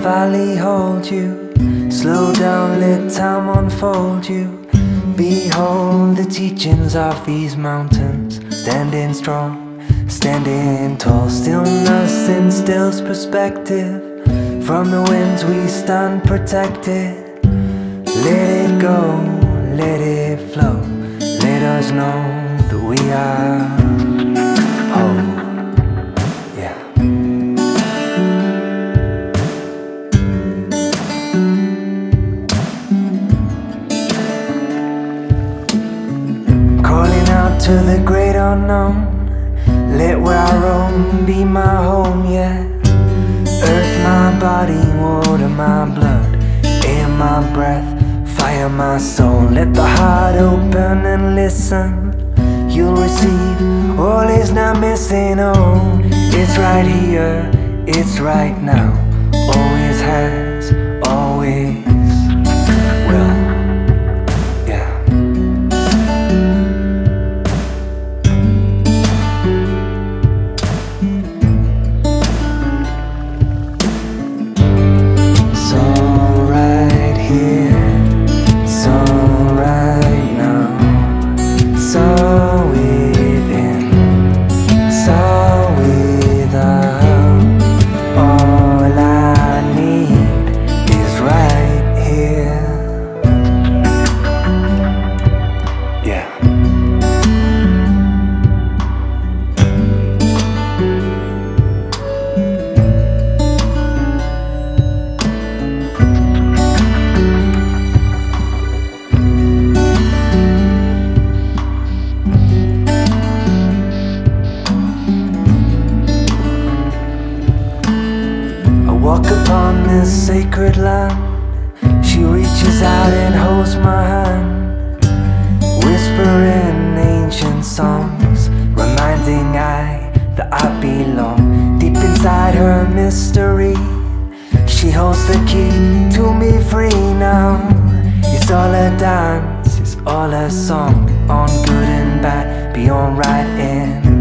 Valley hold you. Slow down, let time unfold you. Behold the teachings of these mountains Standing strong, standing tall. Stillness instills perspective. From the winds we stand protected. Let it go, let it flow. Let us know to the great unknown. Let where I roam be my home, yeah. Earth, my body, water, my blood, air, my breath, fire, my soul. Let the heart open and listen. You'll receive all is not missing. Oh, it's right here, it's right now. Always has, always walk upon this sacred land. She reaches out and holds my hand, whispering ancient songs, reminding I that I belong deep inside her mystery. She holds the key to me free now. It's all a dance, it's all a song, on good and bad, beyond right and